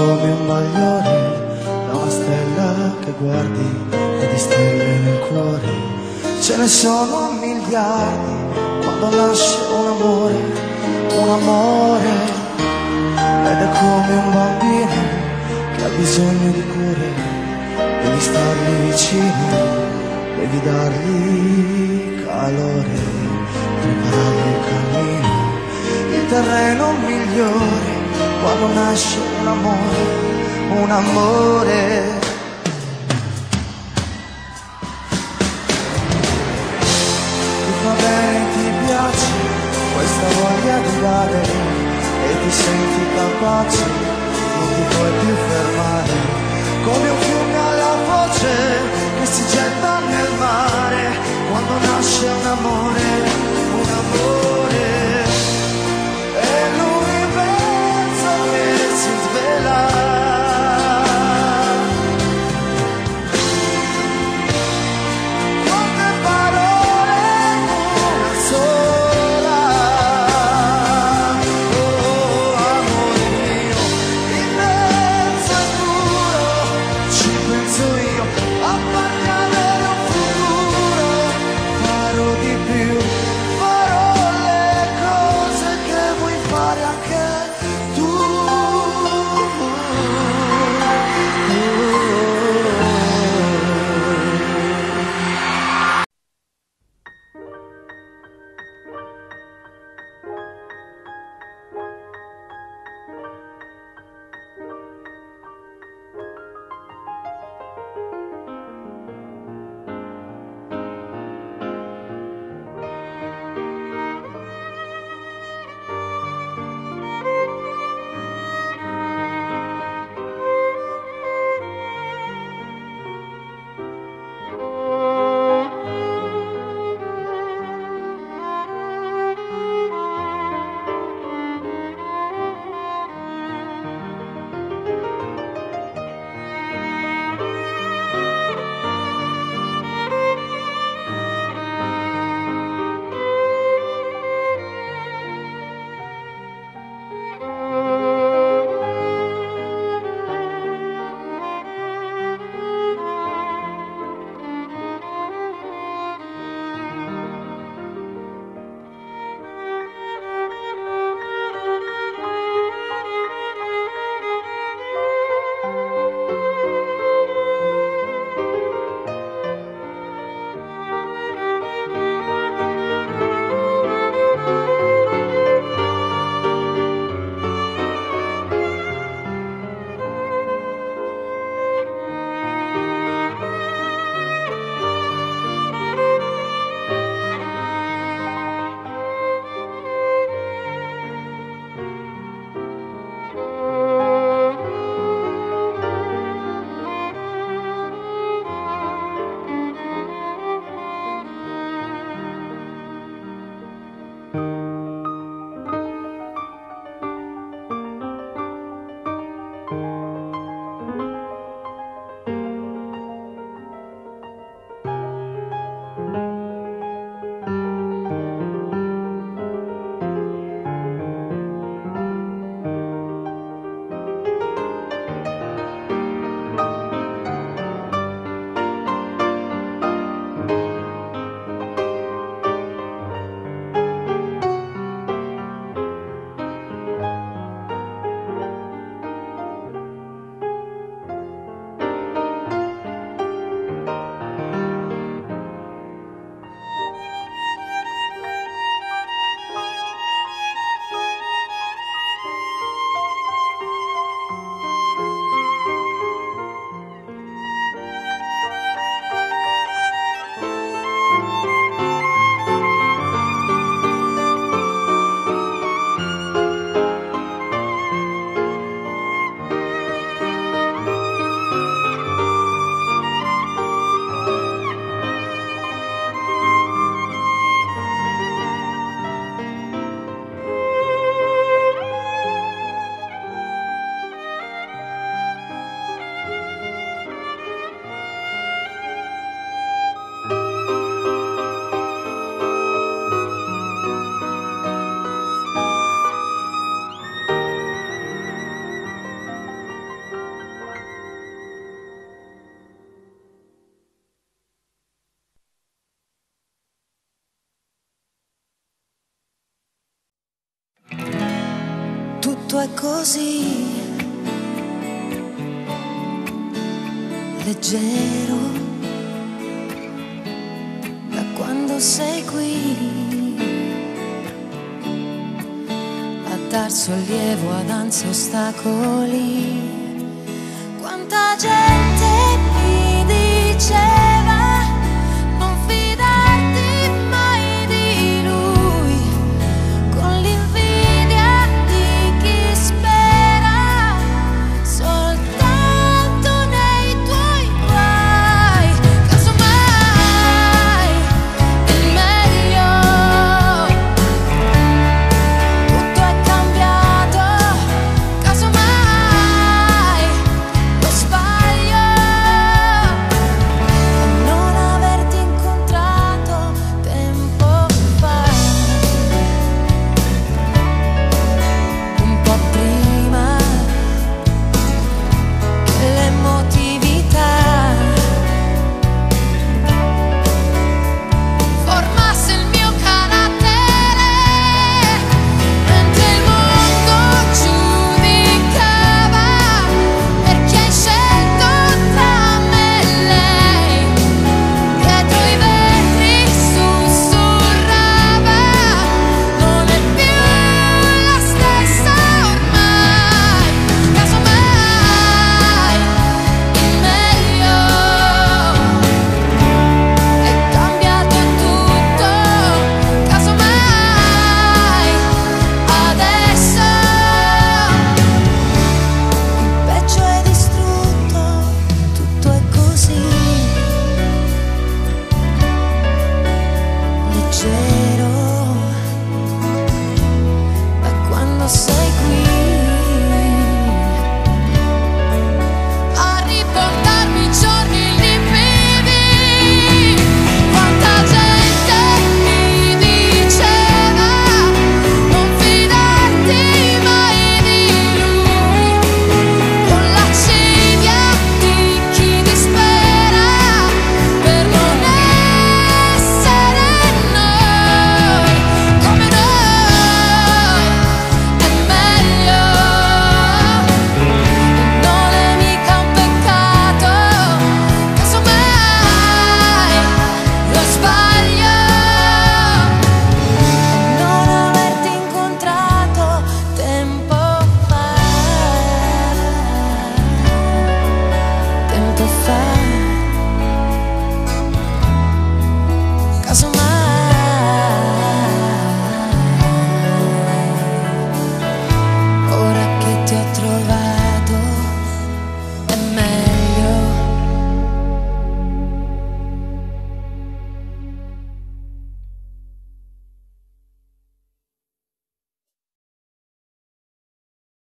come un bagliore da una stella che guardi e di stelle nel cuore. Ce ne sono miliardi quando nasce un amore, un amore. Ed è come un bambino che ha bisogno di cure devi stargli vicino devi dargli calore preparargli il cammino il terreno migliore quando nasce un amore, un amore. Ti fa bene, ti piace questa voglia di dare e ti senti capace, non ti puoi più fermare, come un fiume alla voce che si getta nel mare quando nasce un amore, tutto è così. Leggero da quando sei qui. A dar sollievo ad anzi ostacoli say